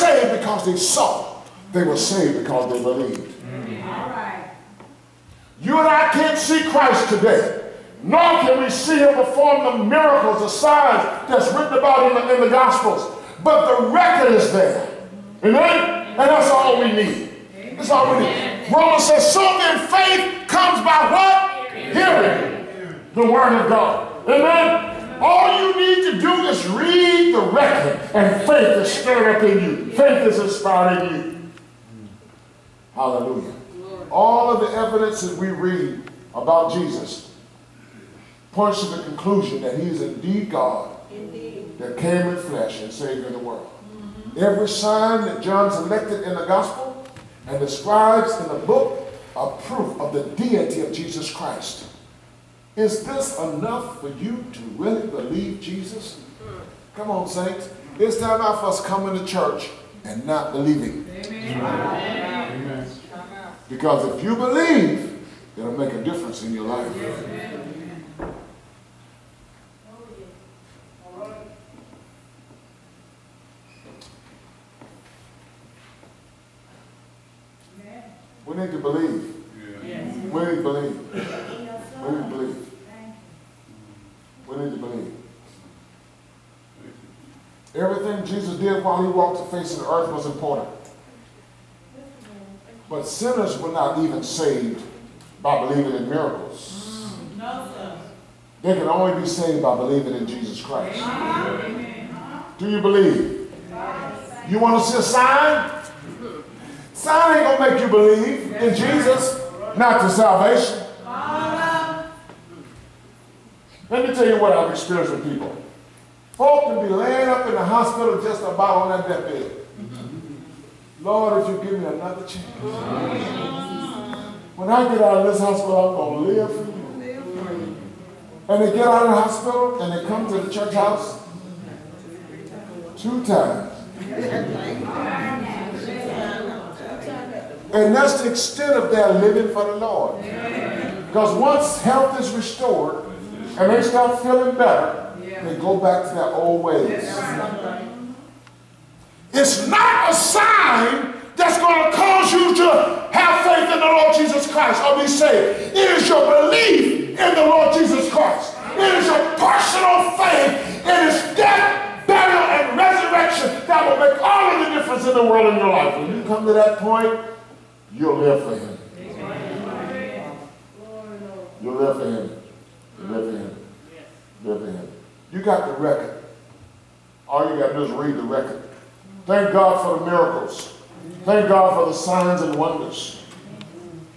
saved because they saw. They were saved because they believed. All right. You and I can't see Christ today. Nor can we see him perform the miracles, the signs that's written about in the, in the Gospels. But the record is there. Amen? And that's all we need. That's all we need. Romans says, so then faith comes by what? Hearing the word of God. Amen? All you need to do is read the record, and faith is stirred up in you. Faith is inspired in you. Hallelujah. All of the evidence that we read about Jesus points to the conclusion that he is indeed God Indeed. that came in flesh and saved the world. Mm-hmm. Every sign that John selected in the gospel and describes in the book are proof of the deity of Jesus Christ. Is this enough for you to really believe Jesus? Come on, saints. It's time out for us coming to church and not believing. Because if you believe, it'll make a difference in your life. We need to believe. We need to believe. We need to believe. We need to believe. Everything Jesus did while he walked the face of the earth was important. But sinners were not even saved by believing in miracles. They can only be saved by believing in Jesus Christ. Do you believe? You want to see a sign? Sign ain't gonna make you believe in Jesus, not to salvation. Let me tell you what I've experienced with people. Folk can be laying up in the hospital just about on that deathbed. Lord, if you give me another chance. When I get out of this hospital, I'm going to live for you. And they get out of the hospital and they come to the church house two times. And that's the extent of their living for the Lord. Because once health is restored and they start feeling better, they go back to their old ways. It's not a sign that's going to cause you to have faith in the Lord Jesus Christ or be saved. It is your belief in the Lord Jesus Christ. It is your personal faith in his death, burial, and resurrection that will make all of the difference in the world in your life. When you come to that point, you'll live for him. You'll live for him. Live for him. Live for him. You got the record. All you got to do is read the record. Thank God for the miracles. Thank God for the signs and wonders.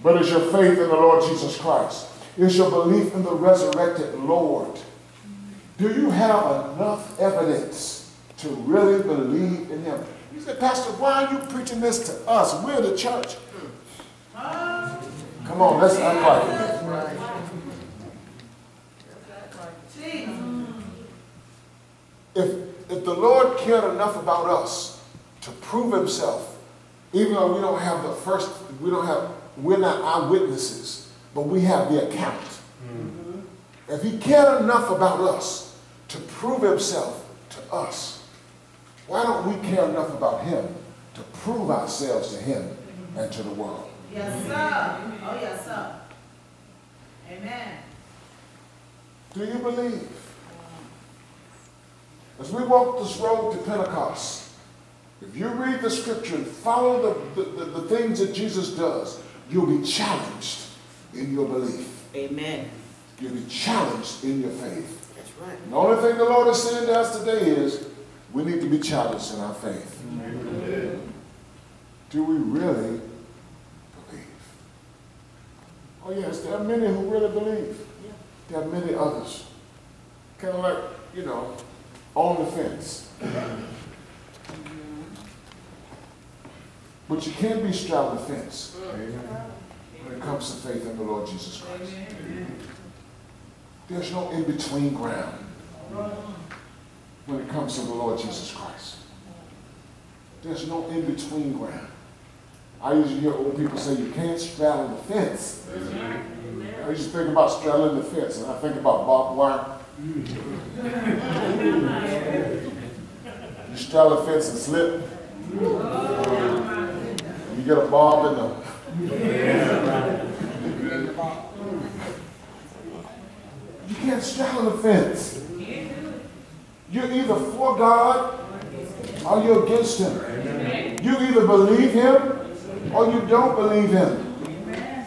But it's your faith in the Lord Jesus Christ. It's your belief in the resurrected Lord. Do you have enough evidence to really believe in him? You say, Pastor, why are you preaching this to us? We're the church. Come on, let's act like it. If, if the Lord cared enough about us to prove himself, even though we don't have the first, we don't have, we're not eyewitnesses, but we have the account. Mm-hmm. If he cared enough about us to prove himself to us, why don't we care enough about him to prove ourselves to him and to the world? Yes, sir. Oh, yes, sir. Amen. Do you believe? As we walk this road to Pentecost, if you read the scripture and follow the, the, the, the things that Jesus does, you'll be challenged in your belief. Amen. You'll be challenged in your faith. That's right. The only thing the Lord is saying to us today is we need to be challenged in our faith. Do we really believe? Oh yes, there are many who really believe. There are many others. Kind of like, you know, on the fence. But you can't be straddling the fence when it comes to faith in the Lord Jesus Christ. There's no in-between ground when it comes to the Lord Jesus Christ. There's no in-between ground. I usually hear old people say you can't straddle the fence. I used to think about straddling the fence, and I think about barbed wire. You straddle the fence and slip. You get a bob in the. You can't straddle the fence. You're either for God or you're against Him. You either believe Him or you don't believe Him.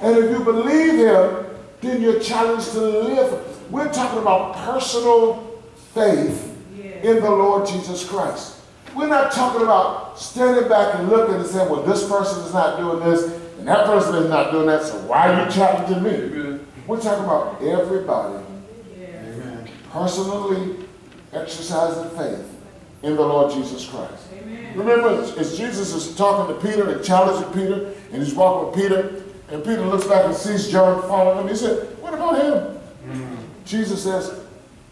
And if you believe Him, then you're challenged to live. We're talking about personal faith in the Lord Jesus Christ. We're not talking about standing back and looking and saying, well, this person is not doing this, and that person is not doing that, so why are you challenging me? We're talking about everybody personally exercising faith in the Lord Jesus Christ. Remember, as Jesus is talking to Peter and challenging Peter, and he's walking with Peter, and Peter looks back and sees John following him. He said, What about him? Mm. Jesus says,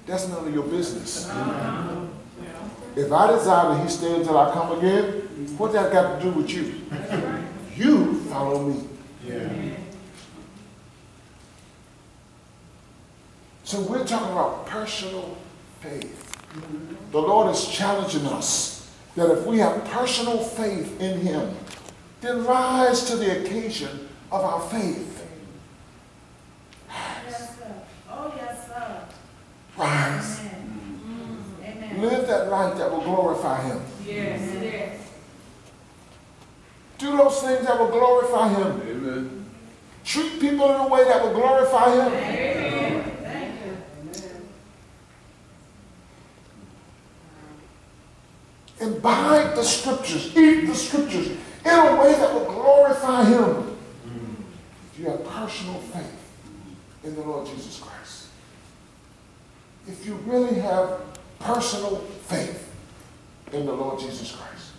That's none of your business. Mm. If I desire that he stay until I come again, what that got to do with you? You follow me. So we're talking about personal faith. The Lord is challenging us that if we have personal faith in him, then rise to the occasion of our faith. Yes, sir. Oh, yes, sir. Rise. Amen. Amen. Live that life that will glorify him. Yes, yes. Do those things that will glorify him. Amen. Treat people in a way that will glorify him. Amen. Thank you. Imbibe the scriptures, eat the scriptures in a way that will glorify him. If you have personal faith in the Lord Jesus Christ, if you really have personal faith in the Lord Jesus Christ,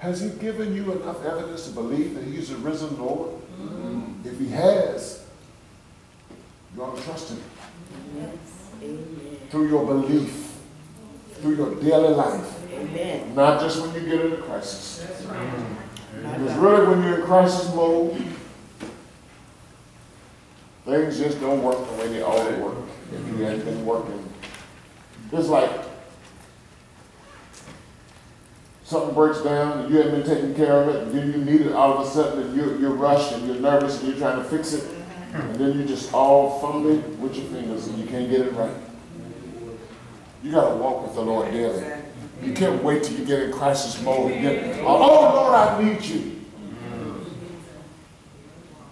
has he given you enough evidence to believe that he's a risen Lord? Mm-hmm. If he has, you ought to trust him through your belief, through your daily life. Amen. Not just when you get in a crisis. Right. Because really when you're in crisis mode, things just don't work the way they to work. If you hadn't been working. It's like something breaks down and you haven't been taking care of it, and then you need it all of a sudden and you're, you're rushed and you're nervous and you're trying to fix it. And then you're just all fumbling with your fingers and you can't get it right. You gotta walk with the Lord daily. You can't wait till you get in crisis mode and get, oh Lord, I need you.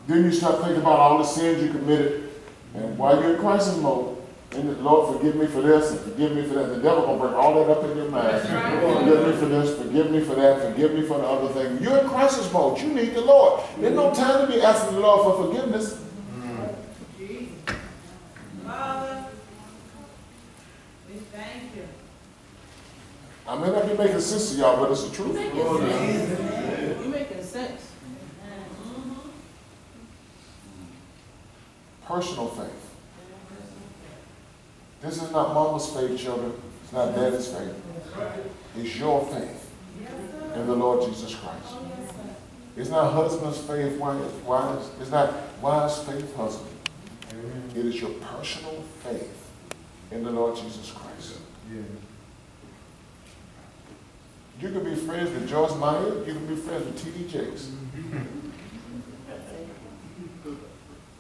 Then you start thinking about all the sins you committed. And while you're in crisis mode, and the Lord forgive me for this and forgive me for that. The devil gonna bring all that up in your mind. Forgive me for this, forgive me for that, forgive me for the other thing. You're in crisis mode. You need the Lord. There's no time to be asking the Lord for forgiveness. Father, we thank you. I may not be making sense to y'all, but it's the truth. You making sense. Personal faith. This is not mama's faith, children. It's not daddy's faith. It's your faith in the Lord Jesus Christ. It's not husband's faith, wife. It's not wife's faith, husband. It is your personal faith in the Lord Jesus Christ. You can be friends with Joyce Meyer. You can be friends with T.D. Jakes.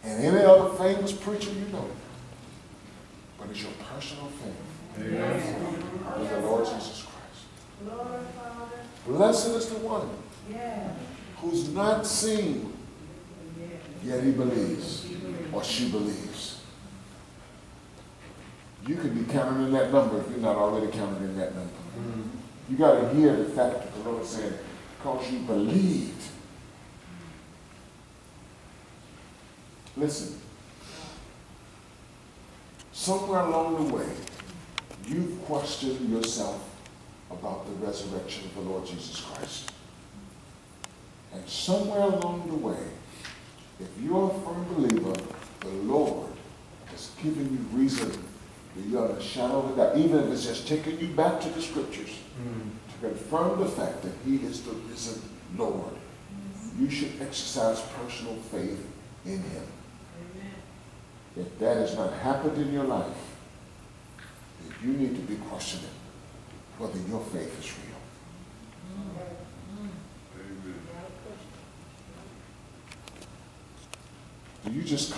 And any other famous preacher you know. But it's your personal faith in the Lord Jesus Christ. Lord, Father. Blessed is the one Yeah. who's not seen, yet he believes, or she believes. You can be counted in that number if you're not already counted in that number. Mm-hmm. You got to hear the fact that the Lord said, because you believed. Listen, somewhere along the way, you've questioned yourself about the resurrection of the Lord Jesus Christ. And somewhere along the way, if you're a firm believer, the Lord has given you reason beyond a shadow of a doubt, even if it's just taking you back to the scriptures mm. to confirm the fact that he is the risen Lord. You should exercise personal faith in him. If that has not happened in your life, then you need to be questioning whether your faith is real. Do you just